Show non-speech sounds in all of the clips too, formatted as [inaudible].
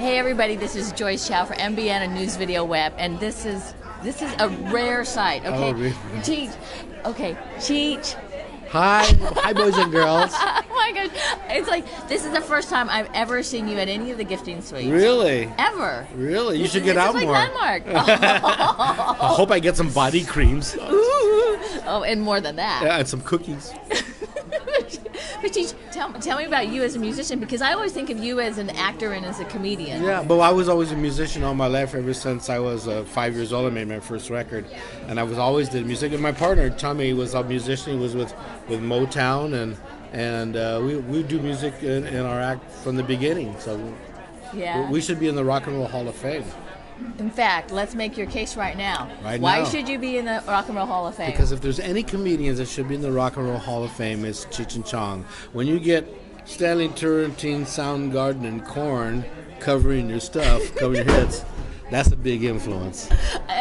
Hey everybody, this is Joyce Chow for MBN and News Video Web, and this is this is a rare sight. Okay, Oh, really? Cheech. Okay, Cheech. Hi, hi, boys and girls. [laughs] Oh my gosh, it's like this is the first time I've ever seen you at any of the gifting suites. Really, Ever. really, you This should is- get out is more. like landmark. [laughs] I hope I get some body creams [laughs] Ooh. oh, and more than that. yeah, and some cookies. But tell, tell me about you as a musician because I always think of you as an actor and as a comedian. Yeah, but I was always a musician all my life ever since I was uh, five years old. I made my first record, and I was always did music. And my partner Tommy was a musician. He was with with Motown, and and uh, we we do music in, in our act from the beginning. So Yeah. we should be in the Rock and Roll Hall of Fame In fact, let's make your case right now. Right Why now. should you be in the Rock and Roll Hall of Fame? because if there's any comedians that should be in the Rock and Roll Hall of Fame, it's Cheech and Chong. When you get Stanley Turrentine, Soundgarden, and Korn covering your stuff, covering your hits. That's a big influence.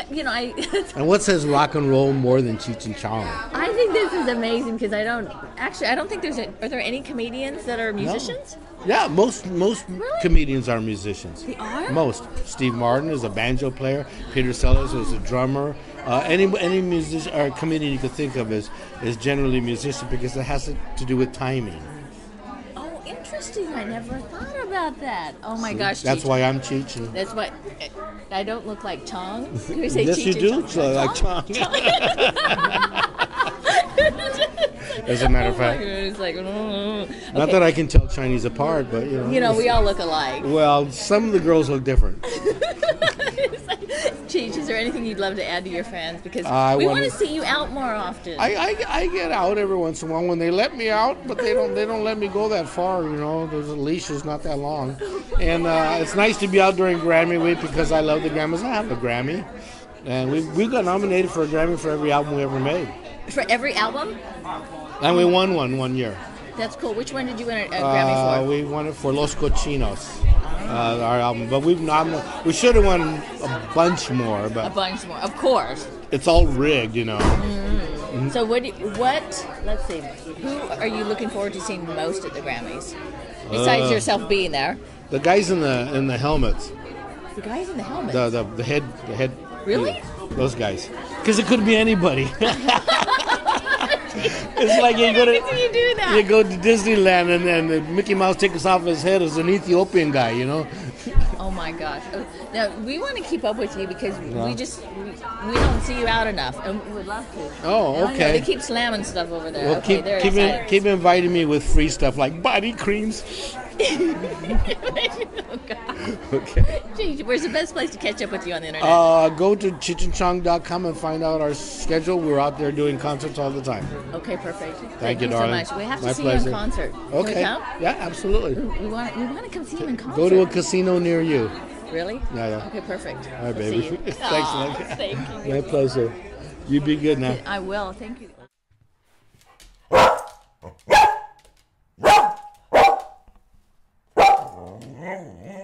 Uh, you know, I [laughs] And what says rock and roll more than Cheech and Chong? I think this is amazing because I don't actually I don't think there's a, are there any comedians that are musicians? Yeah, most most Really? comedians are musicians. They are? Most. Steve Martin is a banjo player. Peter Sellers was a drummer. Uh, any any musician or comedian you could think of is is generally a musician because it has to, to do with timing. Oh, interesting. I never thought about that. Oh my gosh. That's Cheech. why I'm Cheech. And, That's what I don't look like Chong. [laughs] Can we say yes, Cheech you do. Chong? So, like [laughs] Chong. As a matter of [laughs] Oh fact, God, it's like, mm. not that I can tell Chinese apart, but you know. You know, we all look alike. Well, some of the girls look different. Cheech, is there anything you'd love to add to your fans? Because I we wanna- see you out more often. I, I, I get out every once in a while when they let me out, but they don't they don't let me go that far. You know, there's a leash is not that long, and uh, it's nice to be out during Grammy week because I love the Grammys. I have a Grammy, and we we got nominated for a Grammy for every album we ever made, For every album? and we won one one year. That's cool. Which one did you win a, a Uh, Grammy for? we won it for Los Cochinos, uh, our album, but we've not. We should have won a bunch more, But A bunch more, of course. it's all rigged, you know. So what? do- What? Let's see. Who are you looking forward to seeing most at the Grammys? Besides Uh, yourself being there, The guys in the in the helmets. the guys in the helmets. The, the the head the head. Really? Those guys. Because it could be anybody. [laughs] it's like you go to you do that? you go to Disneyland and then Mickey Mouse takes off his head as an Ethiopian guy. You know. Oh my gosh! Oh, Now we want to keep up with you because Yeah. we just we, we don't see you out enough, and we would love to. Oh, know, okay. They keep slamming stuff over there. Well, okay, keep keep in, keep inviting me with free stuff like body creams. Oh God. Okay. Gee, where's the best place to catch up with you on the internet? Uh, go to cheechandchong.com and find out our schedule. We're out there doing concerts all the time. okay, perfect. Thank, you, so darling. much. We have to My see pleasure. you in concert. Okay. Yeah, absolutely. We want we want to come see you in concert. Go to a casino near you. Really? Yeah, yeah. Okay, perfect. All right, We'll baby. you. [laughs] Thanks. Thank you. My pleasure. You be good now. I will. Thank you. え?